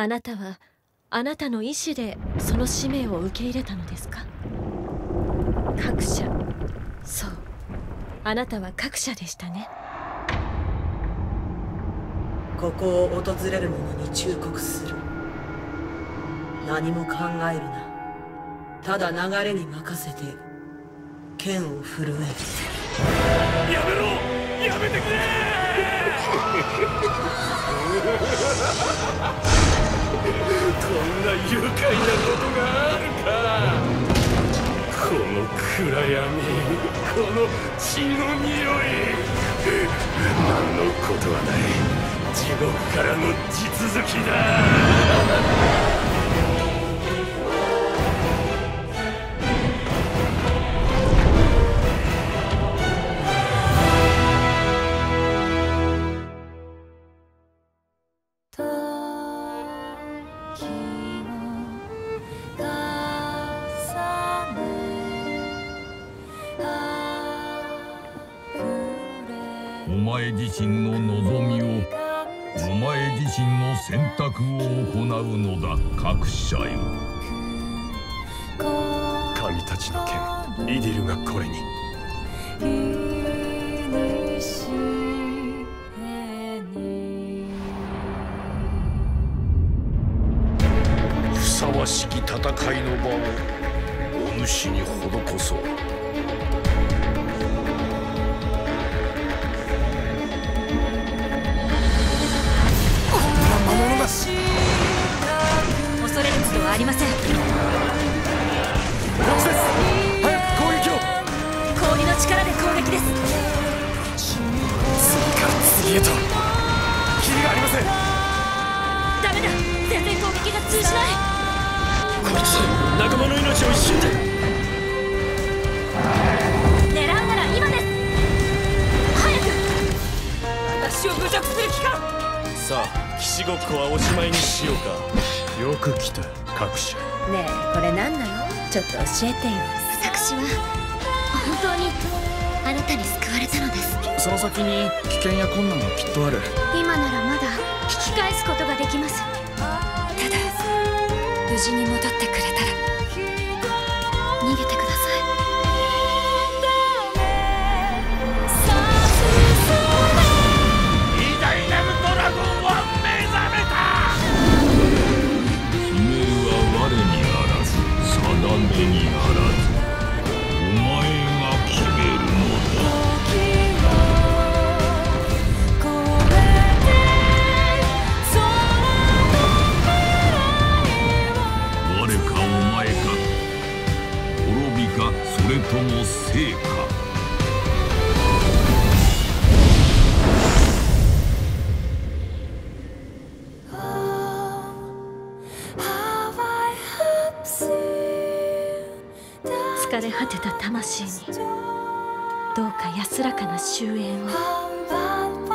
あなたはあなたの意志でその使命を受け入れたのですか？各社。そう。あなたは各社でしたね。ここを訪れる者に忠告する。何も考えるな。ただ流れに任せて剣を震えやめろ！やめてくれ愉快なことがあるかこの暗闇この血の匂い何のことはない地獄からの地続きだ。お前自身の望みをお前自身の選択を行うのだ各社よ神たちの剣イディルがこれに。ふさわしき戦いの場をお主に施そうりません。早く攻撃を。氷の力で攻撃です。次から次へと。キリがありません。ダメだ。全然攻撃が通じない。こいつ仲間の命を一瞬で。狙うなら今です。早く。私を侮辱する気か。さあ騎士ごっこはおしまいにしようかよく来た各社ねえこれ何なの？ちょっと教えてよ。私は本当にあなたに救われたのです。その先に危険や困難がきっとある。今ならまだ引き返すことができます。ただ無事に戻ってくれたらそれとも生かい疲れ果てた魂にどうか安らかな終焉を。